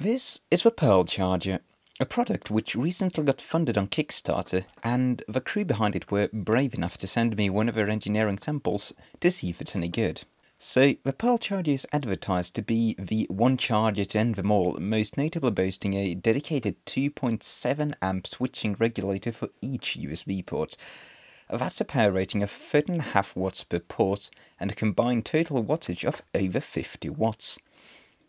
This is the Pirl Charger, a product which recently got funded on Kickstarter, and the crew behind it were brave enough to send me one of their engineering samples to see if it's any good. So, the Pirl Charger is advertised to be the one charger to end them all, most notably boasting a dedicated 2.7 amp switching regulator for each USB port. That's a power rating of 13.5 watts per port and a combined total wattage of over 50 watts.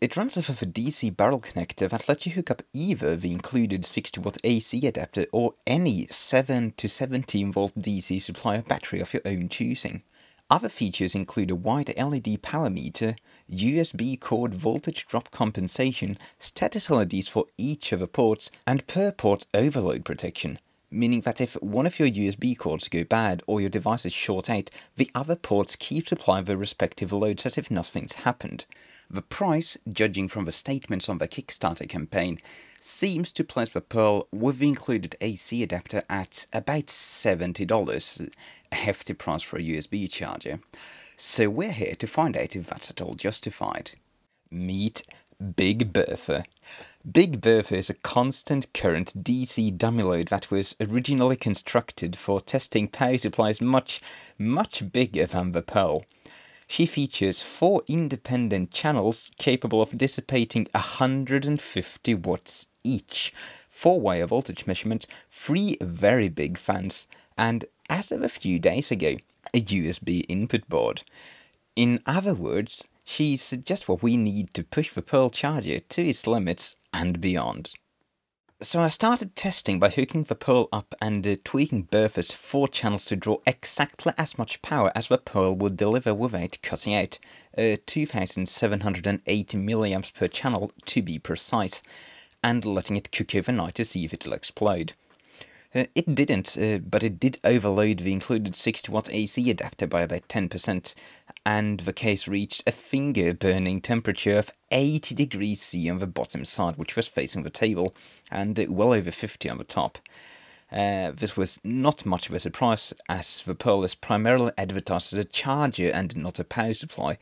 It runs off of a DC barrel connector that lets you hook up either the included 60 watt AC adapter or any 7 to 17 volt DC supply of battery of your own choosing. Other features include a wide LED power meter, USB cord voltage drop compensation, status LEDs for each of the ports, and per port overload protection, meaning that if one of your USB cords go bad or your devices short out, the other ports keep supplying the respective loads as if nothing's happened. The price, judging from the statements on the Kickstarter campaign, seems to place the Pirl with the included AC adapter at about $70, a hefty price for a USB charger. So we're here to find out if that's at all justified. Meet Big Bertha. Big Bertha is a constant current DC dummy load that was originally constructed for testing power supplies much, much bigger than the Pirl. She features four independent channels capable of dissipating 150 watts each, four wire voltage measurement, three very big fans, and as of a few days ago, a USB input board. In other words, she's just what we need to push the Pirl charger to its limits and beyond. So I started testing by hooking the Pirl up and uh, tweaking Bertha's four channels to draw exactly as much power as the Pirl would deliver without cutting out, uh, 2780 milliamps per channel to be precise, and letting it cook overnight to see if it'll explode. Uh, it didn't, uh, but it did overload the included 60 watt AC adapter by about 10%, and the case reached a finger burning temperature of 80 degrees C on the bottom side, which was facing the table, and well over 50 on the top. Uh, this was not much of a surprise, as the Pirl is primarily advertised as a charger and not a power supply,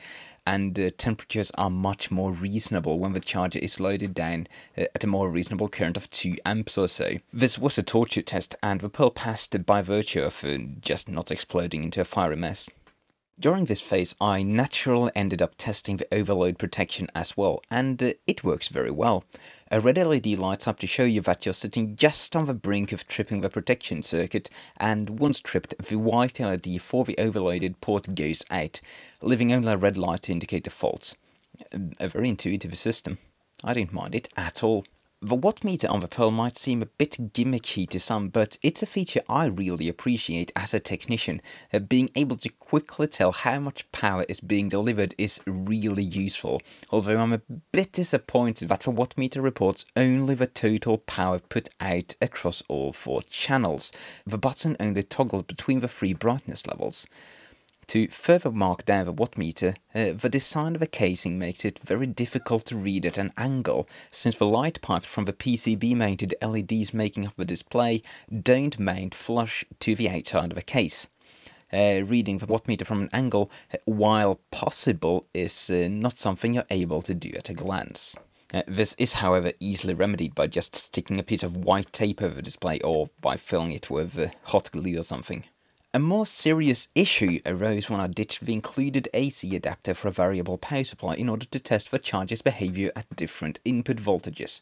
and uh, temperatures are much more reasonable when the charger is loaded down uh, at a more reasonable current of 2 amps or so. This was a torture test, and the Pirl passed by virtue of uh, just not exploding into a fiery mess. During this phase, I naturally ended up testing the overload protection as well, and uh, it works very well. A red LED lights up to show you that you're sitting just on the brink of tripping the protection circuit, and once tripped, the white LED for the overloaded port goes out, leaving only a red light to indicate the faults. A very intuitive system. I didn't mind it at all. The watt meter on the Pirl might seem a bit gimmicky to some, but it's a feature I really appreciate as a technician. Uh, being able to quickly tell how much power is being delivered is really useful, although I'm a bit disappointed that the watt meter reports only the total power put out across all four channels. The button only toggles between the three brightness levels. To further mark down the watt meter, uh, the design of the casing makes it very difficult to read at an angle, since the light pipes from the PCB mounted LEDs making up the display don't mount flush to the outside of the case. Uh, reading the watt meter from an angle, uh, while possible, is uh, not something you're able to do at a glance. Uh, this is, however, easily remedied by just sticking a piece of white tape over the display or by filling it with uh, hot glue or something. A more serious issue arose when I ditched the included AC adapter for a variable power supply in order to test the charger's behavior at different input voltages.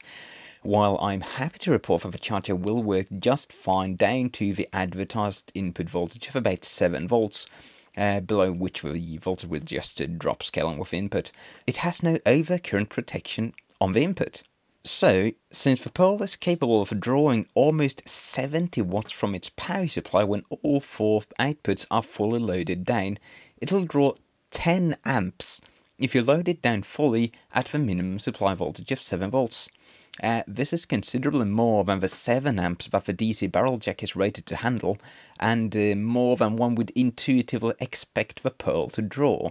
While I'm happy to report that the charger will work just fine down to the advertised input voltage of about 7 volts, uh, below which the voltage will just drop scaling with input, it has no overcurrent protection on the input. So, since the Pirl is capable of drawing almost 70 watts from its power supply when all four outputs are fully loaded down, it'll draw 10 amps if you load it down fully at the minimum supply voltage of 7 volts. Uh, this is considerably more than the 7 amps that the DC barrel jack is rated to handle, and uh, more than one would intuitively expect the Pirl to draw.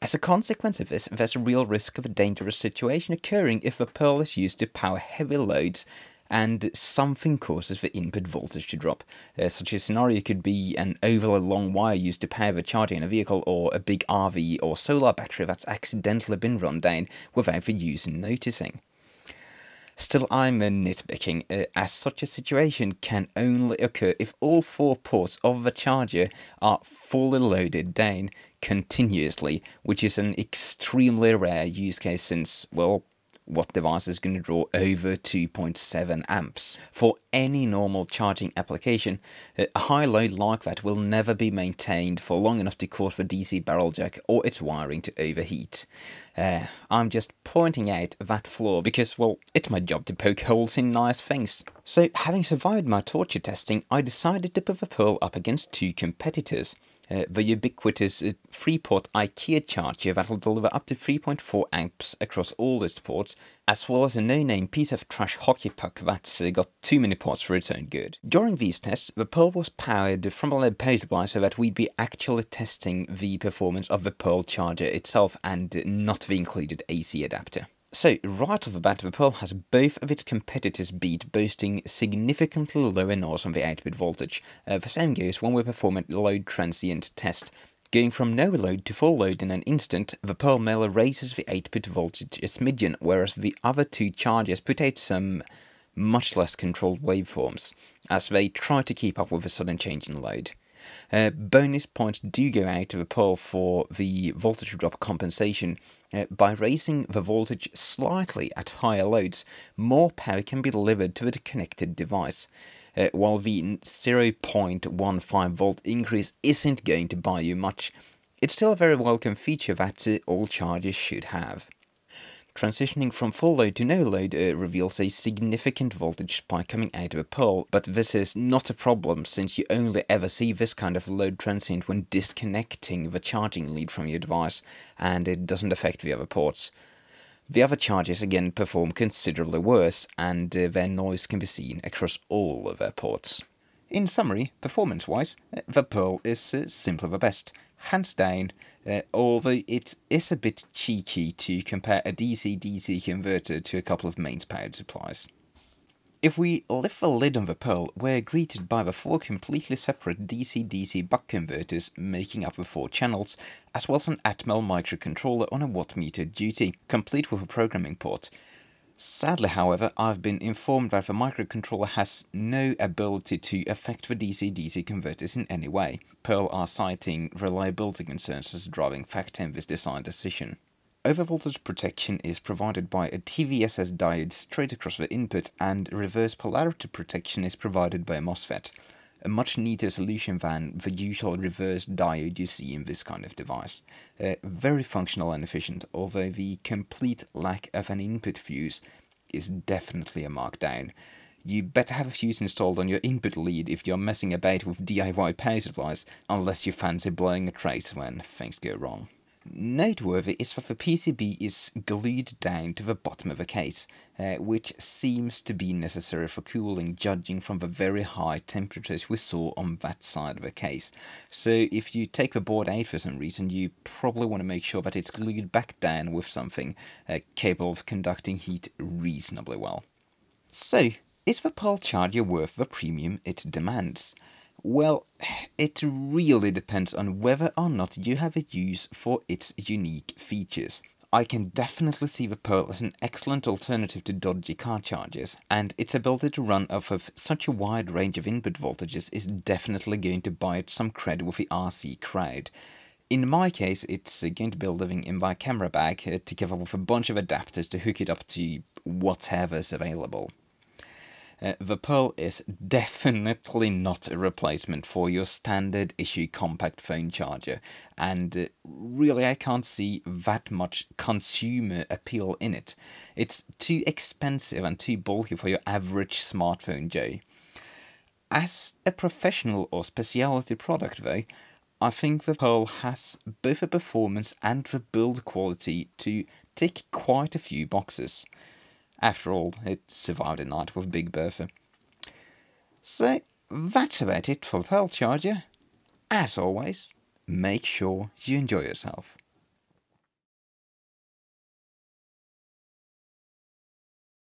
As a consequence of this, there's a real risk of a dangerous situation occurring if the Pirl is used to power heavy loads and something causes the input voltage to drop. Uh, such a scenario could be an overly long wire used to power the charger in a vehicle or a big RV or solar battery that's accidentally been run down without the user noticing. Still, I'm nitpicking, uh, as such a situation can only occur if all four ports of the charger are fully loaded down continuously, which is an extremely rare use case since, well, what device is going to draw over 2.7 amps. For any normal charging application, a high load like that will never be maintained for long enough to cause the DC barrel jack or its wiring to overheat. Uh, I'm just pointing out that flaw because, well, it's my job to poke holes in nice things. So, having survived my torture testing, I decided to put the Pirl up against two competitors uh, the ubiquitous uh, 3-port IKEA charger that'll deliver up to 3.4 amps across all its ports, as well as a no-name piece of trash hockey puck that's uh, got too many ports for its own good. During these tests, the Pirl was powered from a lead power supply so that we'd be actually testing the performance of the Pirl charger itself and not the included AC adapter. So, right off the bat, the Pirl has both of its competitors beat, boasting significantly lower noise on the output voltage. Uh, the same goes when we perform a load transient test. Going from no load to full load in an instant, the Pirl Mailer raises the output voltage a smidgen, whereas the other two chargers put out some much less controlled waveforms, as they try to keep up with the sudden change in load. Uh, bonus points do go out to the Pirl for the voltage drop compensation. Uh, by raising the voltage slightly at higher loads, more power can be delivered to the connected device. Uh, while the 0.15 volt increase isn't going to buy you much, it's still a very welcome feature that uh, all chargers should have. Transitioning from full load to no load uh, reveals a significant voltage spike coming out of a Pirl, but this is not a problem since you only ever see this kind of load transient when disconnecting the charging lead from your device, and it doesn't affect the other ports. The other chargers again perform considerably worse, and uh, their noise can be seen across all of their ports. In summary, performance-wise, uh, the Pirl is uh, simply the best, hands down, uh, although it is a bit cheeky to compare a DC-DC converter to a couple of mains powered supplies. If we lift the lid on the Pirl, we're greeted by the four completely separate DC-DC buck converters making up the four channels, as well as an Atmel microcontroller on a wattmeter duty, complete with a programming port. Sadly, however, I've been informed that the microcontroller has no ability to affect the DC-DC converters in any way. Pirl are citing reliability concerns as a driving factor in this design decision. Overvoltage protection is provided by a TVSS diode straight across the input and reverse polarity protection is provided by a MOSFET a much neater solution than the usual reverse diode you see in this kind of device. Uh, very functional and efficient, although the complete lack of an input fuse is definitely a markdown. You better have a fuse installed on your input lead if you're messing about with DIY power supplies, unless you fancy blowing a trace when things go wrong. Noteworthy is that the PCB is glued down to the bottom of the case, uh, which seems to be necessary for cooling judging from the very high temperatures we saw on that side of the case. So if you take the board out for some reason, you probably want to make sure that it's glued back down with something uh, capable of conducting heat reasonably well. So, is the Pirl Charger worth the premium it demands? Well, it really depends on whether or not you have a use for its unique features. I can definitely see the Pirl as an excellent alternative to dodgy car chargers, and its ability to run off of such a wide range of input voltages is definitely going to buy it some cred with the RC crowd. In my case, it's going to be living in my camera bag uh, together with a bunch of adapters to hook it up to whatever's available. Uh, the Pirl is definitely not a replacement for your standard issue compact phone charger, and uh, really I can't see that much consumer appeal in it. It's too expensive and too bulky for your average smartphone Joe. As a professional or specialty product though, I think the Pirl has both the performance and the build quality to tick quite a few boxes. After all, it survived a night with Big Bertha. So, that's about it for Pirl Charger. As always, make sure you enjoy yourself.